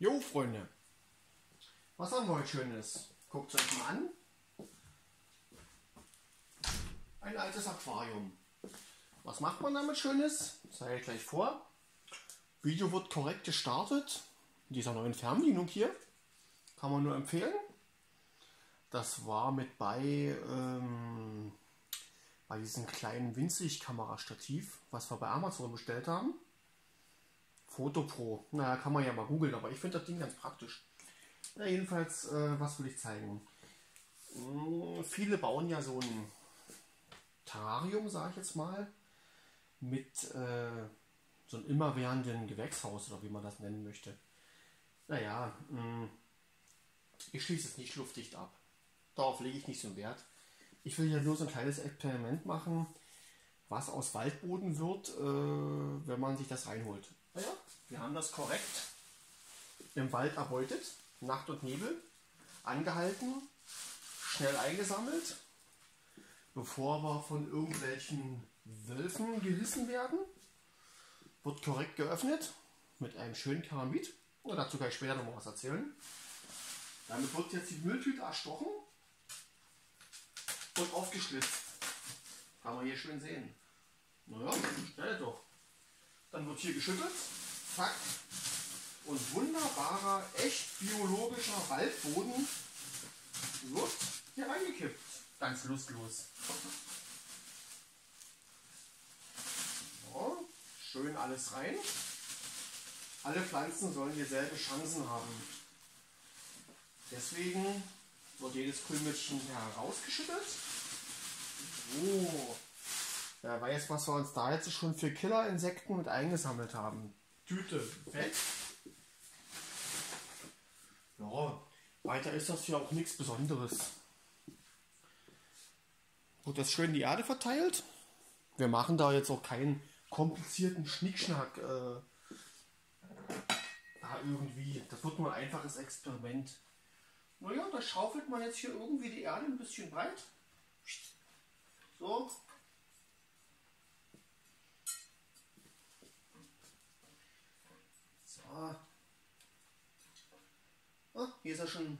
Jo, Freunde. Was haben wir heute Schönes? Guckt euch mal an. Ein altes Aquarium. Was macht man damit Schönes? Sage ich gleich vor. Video wird korrekt gestartet. In dieser neuen Fernbedienung hier. Kann man nur empfehlen. Das war mit bei, ähm, bei diesem kleinen winzig Kamerastativ, was wir bei Amazon bestellt haben. Foto Pro. Naja, kann man ja mal googeln, aber ich finde das Ding ganz praktisch. Na, jedenfalls, äh, was will ich zeigen? Hm, viele bauen ja so ein Terrarium, sage ich jetzt mal, mit äh, so einem immerwährenden Gewächshaus oder wie man das nennen möchte. Naja, mh, hm, ich schließe es nicht luftdicht ab. Darauf lege ich nicht so einen Wert. Ich will ja nur so ein kleines Experiment machen, was aus Waldboden wird, äh, wenn man sich das reinholt. Naja, wir haben das korrekt im Wald erbeutet, Nacht und Nebel, angehalten, schnell eingesammelt, bevor wir von irgendwelchen Wölfen gerissen werden. Wird korrekt geöffnet mit einem schönen Keramit. Und dazu kann ich später noch was erzählen. Damit wird jetzt die Mülltüte erstochen und aufgeschlitzt. Kann man hier schön sehen. Naja, schnell doch. Dann wird hier geschüttelt. Zack. Und wunderbarer, echt biologischer Waldboden wird hier reingekippt. Ganz lustlos. So, schön alles rein. Alle Pflanzen sollen dieselbe Chancen haben. Deswegen wird jedes Kühlmütchen herausgeschüttet. So, Wer weiß, was wir uns da jetzt schon für Killerinsekten mit eingesammelt haben. Tüte weg. Ja, weiter ist das hier auch nichts Besonderes. Wird das schön in die Erde verteilt. Wir machen da jetzt auch keinen komplizierten Schnickschnack. Äh, da irgendwie. Das wird nur ein einfaches Experiment. Naja, da schaufelt man jetzt hier irgendwie die Erde ein bisschen breit. So, Oh, hier ist ja schon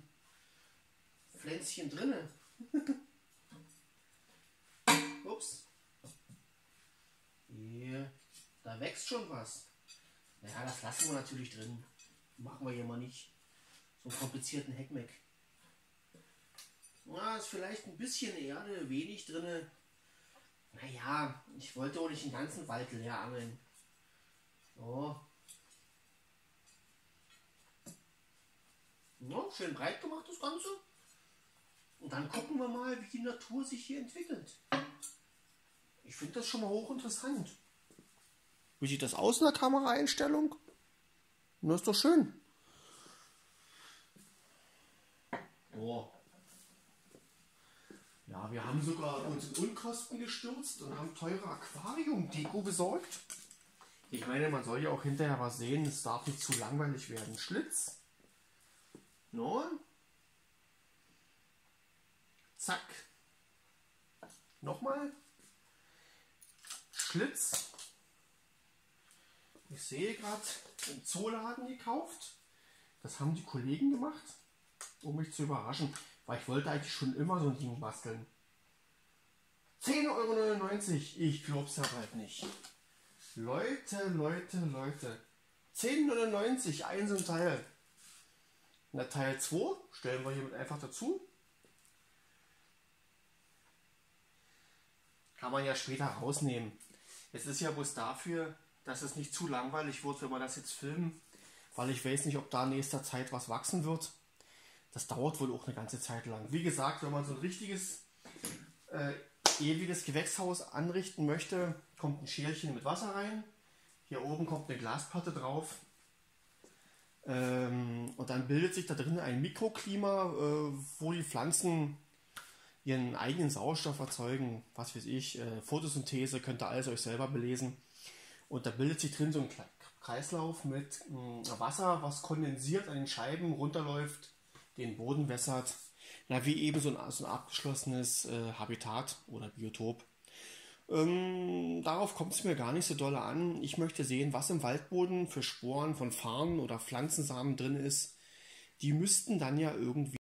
Pflänzchen drinne. Ups. Hier, da wächst schon was. Naja, das lassen wir natürlich drin. Machen wir hier mal nicht. So einen komplizierten Heckmeck. Na, ist vielleicht ein bisschen Erde, wenig drinne. Naja, ich wollte auch nicht den ganzen Wald leer angeln. So. Schön breit gemacht das Ganze. Und dann gucken wir mal, wie die Natur sich hier entwickelt. Ich finde das schon mal hochinteressant. Wie sieht das aus in der Kameraeinstellung? Nur ist doch schön. Oh. Ja, wir haben sogar uns in Unkosten gestürzt und haben teure Aquarium-Deko besorgt. Ich meine, man soll ja auch hinterher was sehen. Es darf nicht zu langweilig werden. Schlitz. Nun. Zack. Nochmal. Schlitz. Ich sehe gerade im Zooladen gekauft. Das haben die Kollegen gemacht, um mich zu überraschen. Weil ich wollte eigentlich schon immer so ein Ding basteln. 10,99 Euro. Ich glaub's ja bald nicht. Leute, Leute, Leute. 10,99 Euro, ein so ein Teil. Der Teil 2 stellen wir hiermit einfach dazu. Kann man ja später rausnehmen. Es ist ja bloß dafür, dass es nicht zu langweilig wird, wenn wir das jetzt filmen, weil ich weiß nicht, ob da in nächster Zeit was wachsen wird. Das dauert wohl auch eine ganze Zeit lang. Wie gesagt, wenn man so ein richtiges äh, ewiges Gewächshaus anrichten möchte, kommt ein Schälchen mit Wasser rein. Hier oben kommt eine Glasplatte drauf. Ähm, und dann bildet sich da drin ein Mikroklima, äh, wo die Pflanzen ihren eigenen Sauerstoff erzeugen, was weiß ich, äh, Photosynthese, könnt ihr alles euch selber belesen. Und da bildet sich drin so ein Kreislauf mit äh, Wasser, was kondensiert an den Scheiben runterläuft, den Boden wässert. Na, wie eben so ein, so ein abgeschlossenes äh, Habitat oder Biotop. Ähm, darauf kommt es mir gar nicht so doll an. Ich möchte sehen, was im Waldboden für Sporen von Farnen oder Pflanzensamen drin ist. Die müssten dann ja irgendwie